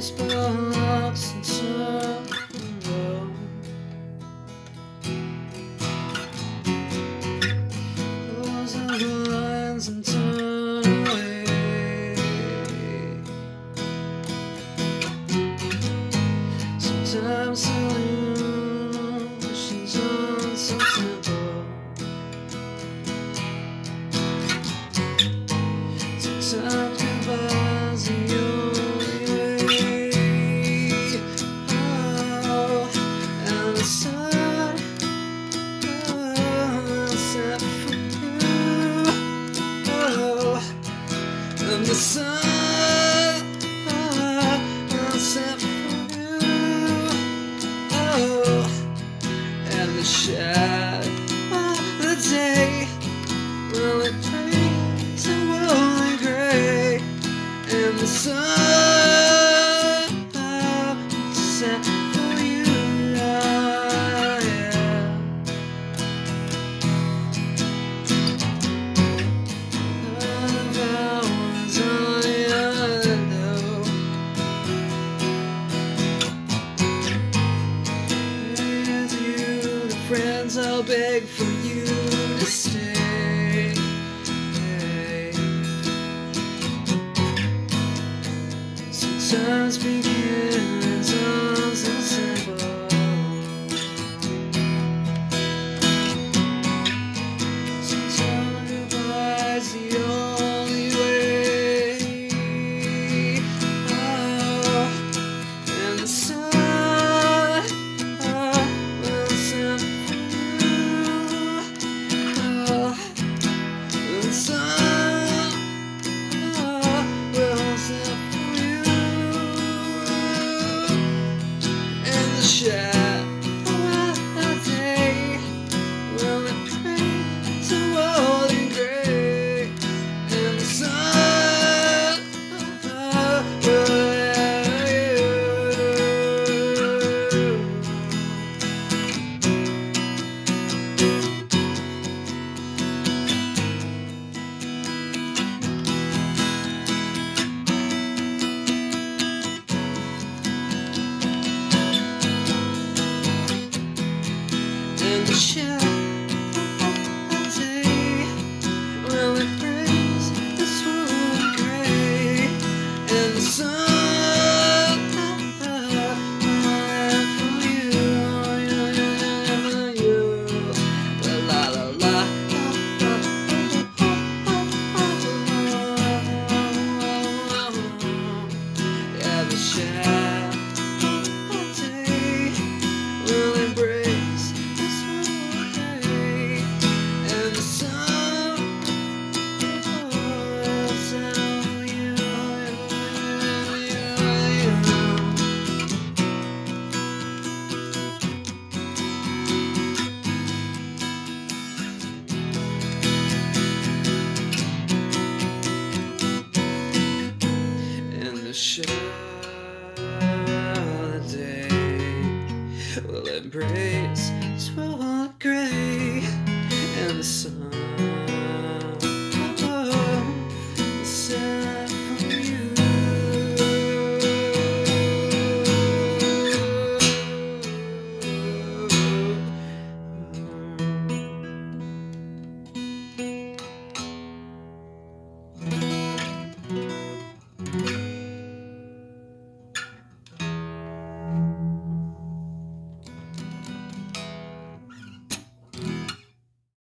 and sorrow. Close the blinds and turn away. Sometimes solutions aren't so friends, I'll beg for you to stay. Sometimes be embrace. It's all gray and the sun.